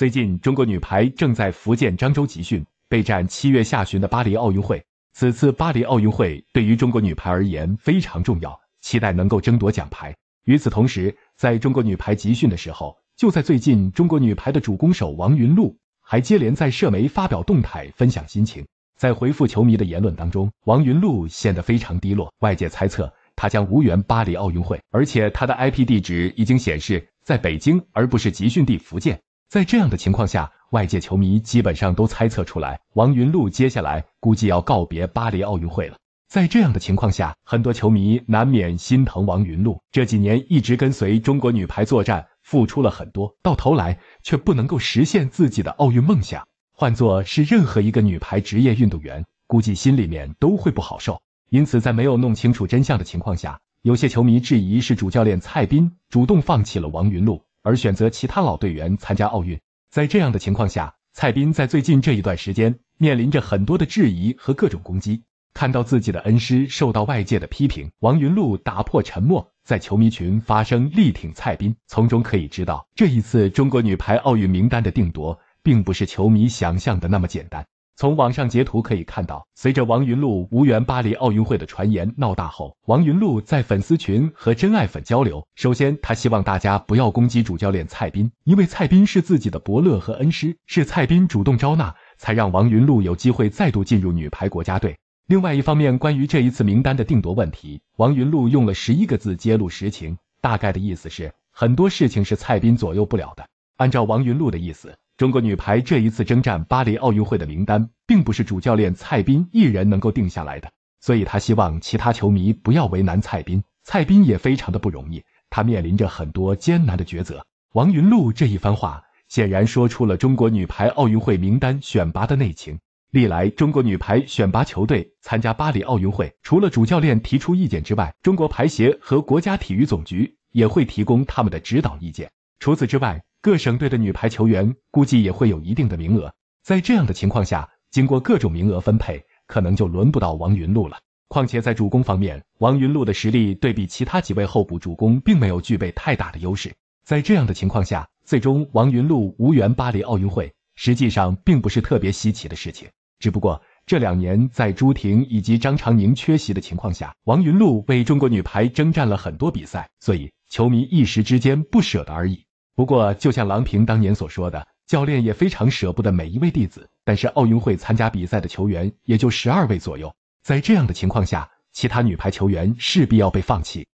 最近，中国女排正在福建漳州集训，备战七月下旬的巴黎奥运会。此次巴黎奥运会对于中国女排而言非常重要，期待能够争夺奖牌。与此同时，在中国女排集训的时候，就在最近，中国女排的主攻手王云璐还接连在社媒发表动态，分享心情。在回复球迷的言论当中，王云璐显得非常低落。外界猜测她将无缘巴黎奥运会，而且她的 IP 地址已经显示在北京，而不是集训地福建。在这样的情况下，外界球迷基本上都猜测出来，王云璐接下来估计要告别巴黎奥运会了。在这样的情况下，很多球迷难免心疼王云璐。这几年一直跟随中国女排作战，付出了很多，到头来却不能够实现自己的奥运梦想。换作是任何一个女排职业运动员，估计心里面都会不好受。因此，在没有弄清楚真相的情况下，有些球迷质疑是主教练蔡斌主动放弃了王云璐。而选择其他老队员参加奥运，在这样的情况下，蔡斌在最近这一段时间面临着很多的质疑和各种攻击。看到自己的恩师受到外界的批评，王云璐打破沉默，在球迷群发声力挺蔡斌。从中可以知道，这一次中国女排奥运名单的定夺，并不是球迷想象的那么简单。从网上截图可以看到，随着王云璐无缘巴黎奥运会的传言闹大后，王云璐在粉丝群和真爱粉交流。首先，他希望大家不要攻击主教练蔡斌，因为蔡斌是自己的伯乐和恩师，是蔡斌主动招纳，才让王云璐有机会再度进入女排国家队。另外一方面，关于这一次名单的定夺问题，王云璐用了十一个字揭露实情，大概的意思是很多事情是蔡斌左右不了的。按照王云璐的意思。中国女排这一次征战巴黎奥运会的名单，并不是主教练蔡斌一人能够定下来的，所以他希望其他球迷不要为难蔡斌。蔡斌也非常的不容易，他面临着很多艰难的抉择。王云璐这一番话，显然说出了中国女排奥运会名单选拔的内情。历来中国女排选拔球队参加巴黎奥运会，除了主教练提出意见之外，中国排协和国家体育总局也会提供他们的指导意见。除此之外，各省队的女排球员估计也会有一定的名额，在这样的情况下，经过各种名额分配，可能就轮不到王云璐了。况且在主攻方面，王云璐的实力对比其他几位候补主攻，并没有具备太大的优势。在这样的情况下，最终王云璐无缘巴黎奥运会，实际上并不是特别稀奇的事情。只不过这两年在朱婷以及张常宁缺席的情况下，王云璐为中国女排征战了很多比赛，所以球迷一时之间不舍得而已。不过，就像郎平当年所说的，教练也非常舍不得每一位弟子。但是奥运会参加比赛的球员也就十二位左右，在这样的情况下，其他女排球员势必要被放弃。